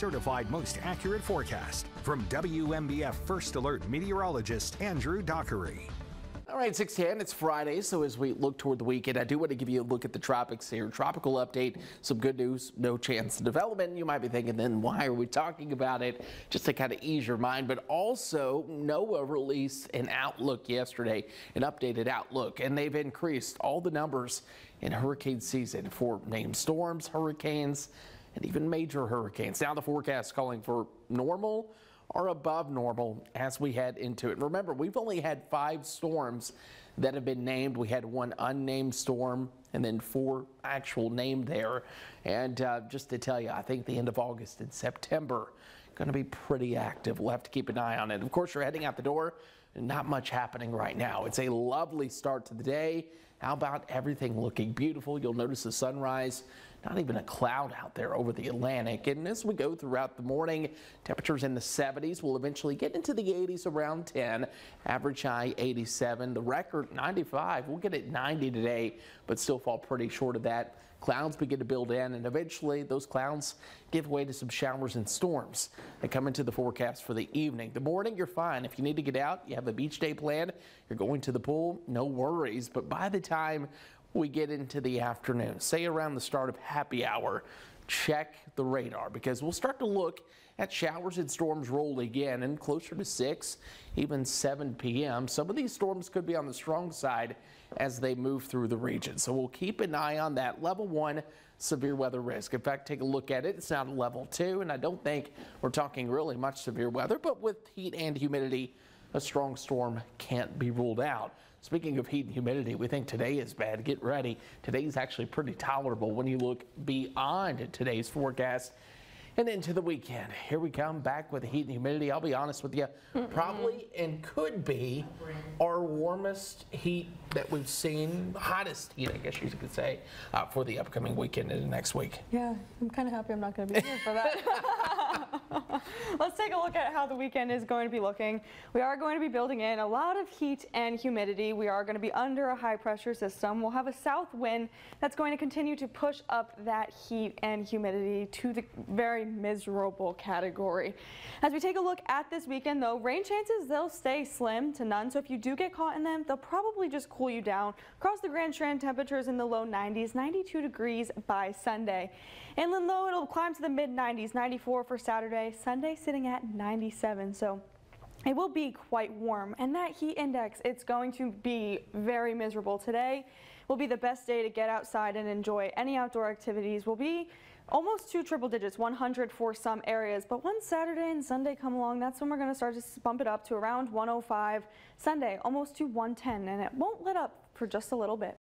certified most accurate forecast from WMBF First Alert meteorologist Andrew Dockery. All right, 610, it's Friday, so as we look toward the weekend, I do want to give you a look at the tropics here. Tropical update, some good news, no chance of development. You might be thinking, then why are we talking about it? Just to kind of ease your mind, but also NOAA released an outlook yesterday, an updated outlook, and they've increased all the numbers in hurricane season for named storms, hurricanes, and even major hurricanes. Now the forecast calling for normal are above normal as we head into it. Remember, we've only had five storms that have been named. We had one unnamed storm and then four actual named there. And uh, just to tell you, I think the end of August and September going to be pretty active. We'll have to keep an eye on it. Of course, you're heading out the door. Not much happening right now. It's a lovely start to the day. How about everything looking beautiful? You'll notice the sunrise, not even a cloud out there over the Atlantic. And as we go throughout the morning, temperatures in the 70s will eventually get into the 80s around 10. Average high 87. The record 95. We'll get it 90 today, but still fall pretty short of that. Clouds begin to build in, and eventually those clouds give way to some showers and storms that come into the forecast for the evening. The morning, you're fine. If you need to get out, you have a beach day planned, you're going to the pool, no worries. But by the time we get into the afternoon, say around the start of happy hour, check the radar because we'll start to look at showers and storms roll again and closer to 6, even 7 p.m. Some of these storms could be on the strong side as they move through the region. So we'll keep an eye on that level one severe weather risk. In fact, take a look at it. It's now level two, and I don't think we're talking really much severe weather, but with heat and humidity, a strong storm can't be ruled out. Speaking of heat and humidity, we think today is bad. Get ready. Today is actually pretty tolerable when you look beyond today's forecast and into the weekend. Here we come back with the heat and humidity. I'll be honest with you, probably and could be our warmest heat that we've seen, hottest heat, I guess you could say, uh, for the upcoming weekend and next week. Yeah, I'm kind of happy I'm not going to be here for that. Let's take a look at how the weekend is going to be looking. We are going to be building in a lot of heat and humidity. We are going to be under a high pressure system. We'll have a south wind that's going to continue to push up that heat and humidity to the very miserable category. As we take a look at this weekend though, rain chances, they'll stay slim to none. So if you do get caught in them, they'll probably just cool you down. Across the Grand Strand, temperatures in the low 90s, 92 degrees by Sunday. Inland though, it'll climb to the mid 90s, 94 for Saturday. Sunday sitting at 97. So it will be quite warm and that heat index it's going to be very miserable today will be the best day to get outside and enjoy any outdoor activities will be almost two triple digits, 100 for some areas. But once Saturday and Sunday come along, that's when we're going to start to bump it up to around 105. Sunday, almost to 110, and it won't let up for just a little bit.